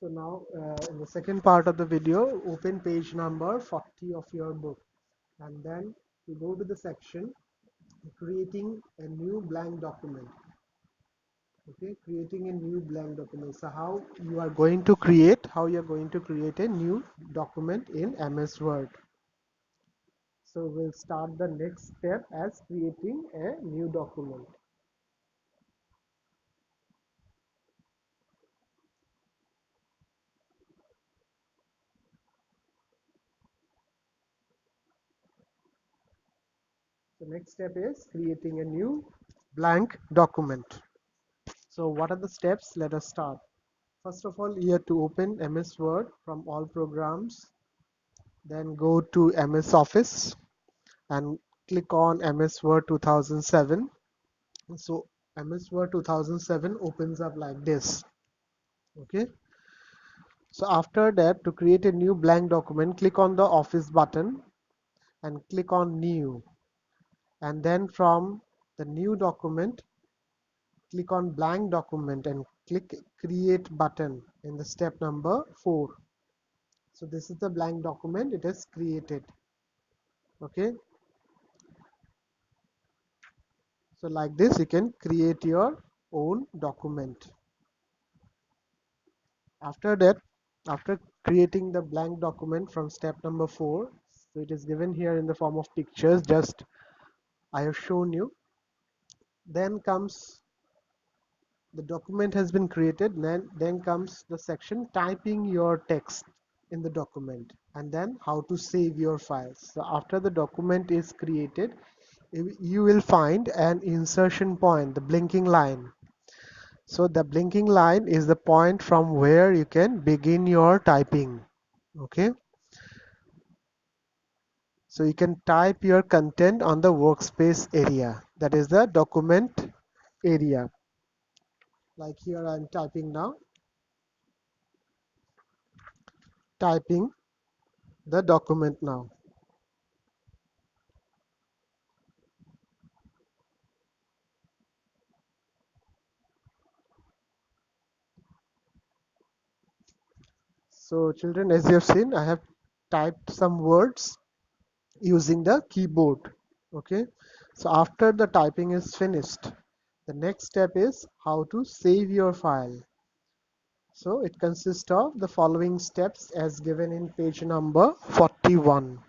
So now uh, in the second part of the video, open page number 40 of your book and then you go to the section creating a new blank document. Okay, creating a new blank document. So how you are going to create, how you are going to create a new document in MS Word. So we'll start the next step as creating a new document. The next step is creating a new blank document. So what are the steps? Let us start. First of all, you have to open MS Word from all programs. Then go to MS Office and click on MS Word 2007. So MS Word 2007 opens up like this. Okay. So after that, to create a new blank document, click on the Office button and click on New and then from the new document click on blank document and click create button in the step number 4 so this is the blank document. It is created. Okay. So like this you can create your own document. After that after creating the blank document from step number 4 so it is given here in the form of pictures just I have shown you. Then comes the document has been created. Then, then comes the section typing your text in the document and then how to save your files. So after the document is created, you will find an insertion point, the blinking line. So the blinking line is the point from where you can begin your typing. Okay. So you can type your content on the workspace area. That is the document area. Like here I'm typing now. Typing the document now. So children, as you have seen, I have typed some words using the keyboard okay? So after the typing is finished the next step is how to save your file. So it consists of the following steps as given in page number 41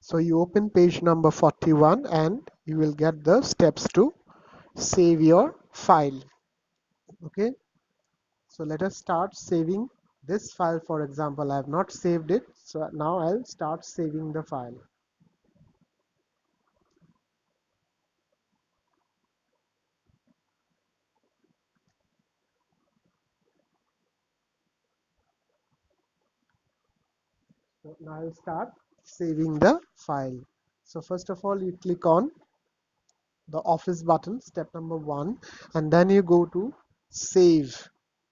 so you open page number 41 and you will get the steps to save your file okay? So let us start saving this file. For example I have not saved it. So now I'll start saving the file so now I'll start saving the file. So first of all you click on the office button step number one and then you go to save.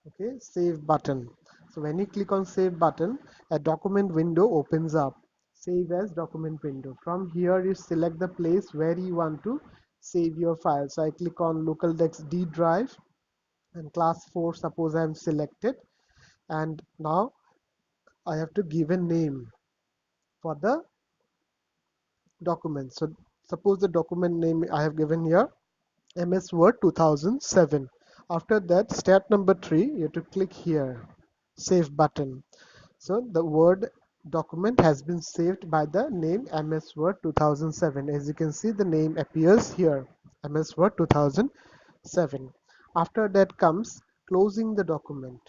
Okay save button. So when you click on save button a document window opens up. Save as document window. From here you select the place where you want to save your file. So I click on local D drive and class 4 suppose I am selected. And now I have to give a name for the document. So suppose the document name I have given here MS Word 2007. After that step number 3 you have to click here save button. So the word document has been saved by the name MS Word 2007. As you can see the name appears here MS Word 2007. After that comes closing the document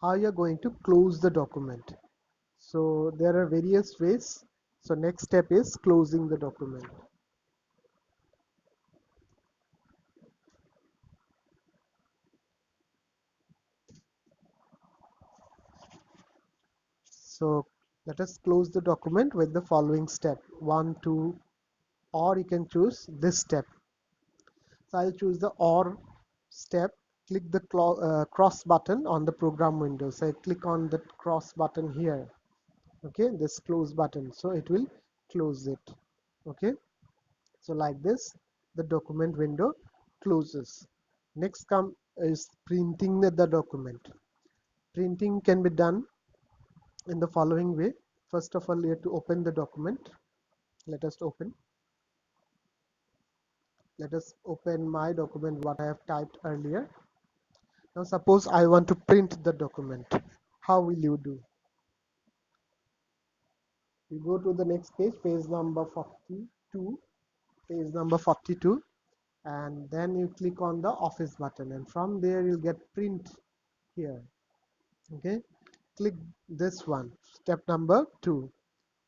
how you're going to close the document. So there are various ways. So next step is closing the document. So let us close the document with the following step. One two or you can choose this step. So I'll choose the or step click the uh, cross button on the program window. So I click on the cross button here. Okay this close button. So it will close it. Okay so like this the document window closes. Next come is printing the, the document. Printing can be done in the following way. First of all you have to open the document. Let us open. Let us open my document what I have typed earlier now suppose I want to print the document. How will you do? You go to the next page page number 42 page number 42 and then you click on the office button and from there you'll get print here. Okay? Click this one step number two.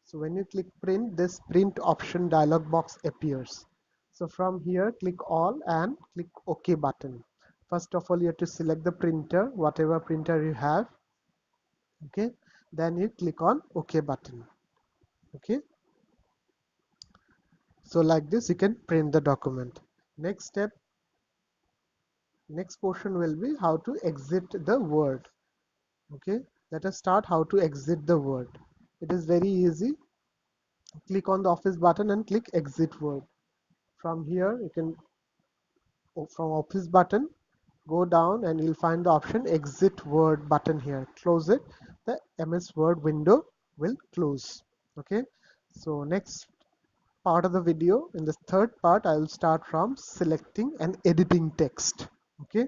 So when you click print this print option dialog box appears. So from here click all and click ok button first of all you have to select the printer whatever printer you have. Okay? Then you click on ok button. Okay? So like this you can print the document. Next step next portion will be how to exit the word. Okay? Let us start how to exit the word. It is very easy. Click on the office button and click exit word. From here you can oh, from office button go down and you'll find the option exit word button here. Close it. The ms word window will close. Okay? So next part of the video. In the third part I will start from selecting and editing text. Okay